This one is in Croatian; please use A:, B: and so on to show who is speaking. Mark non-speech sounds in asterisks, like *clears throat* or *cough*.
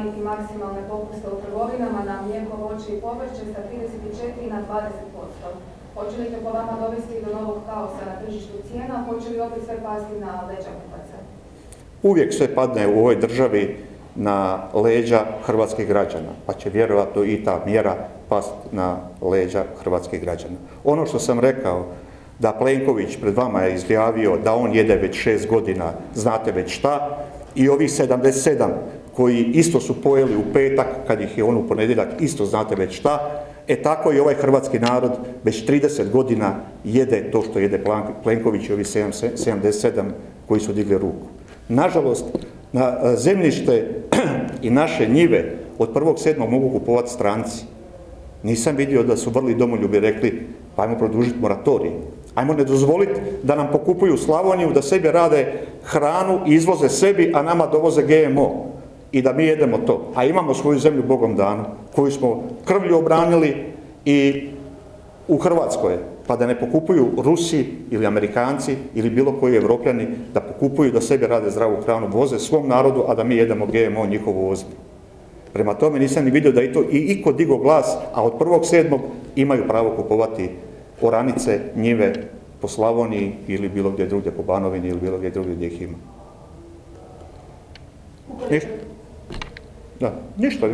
A: smanjiti maksimalne popuste u trgovinama na mlijeko, voće i povrće sa 34 na 20%. Hoće li to po vama dovesti do novog kaosa na tržištu cijena, hoće li opet sve pasti na leđa kupaca?
B: Uvijek sve padne u ovoj državi na leđa hrvatskih građana, pa će vjerojatno i ta mjera past na leđa hrvatskih građana. Ono što sam rekao, da Plenković pred vama je izjavio da on jede već šest godina, znate već šta, i ovih 77 koji isto su pojeli u petak, kad ih je on u ponedjeljak, isto znate već šta, e tako i ovaj hrvatski narod već 30 godina jede to što jede Plenković i ovih 77 koji su digli ruku. Nažalost, na e, zemljište *clears throat* i naše njive od 1.7. mogu kupovati stranci. Nisam vidio da su vrli domoljubi rekli, pa ajmo produžiti moratorij. Ajmo ne dozvoliti da nam pokupuju Slavoniju, da sebi rade hranu izvoze sebi, a nama dovoze GMO. I da mi jedemo to. A imamo svoju zemlju Bogom danu, koju smo krvlju obranili i u Hrvatskoj. Pa da ne pokupuju Rusi ili Amerikanci ili bilo koji Evropljani, da pokupuju da sebi rade zdravu hranu, voze svom narodu, a da mi jedemo GMO njihovu vozbu. Prema tome nisam ni vidio da i to i iko digo glas, a od prvog sedmog imaju pravo kupovati oranice, njive po Slavoniji ili bilo gdje drugdje po Banovini ili bilo gdje drugdje gdje ih ima. Ниш... Да, ничто.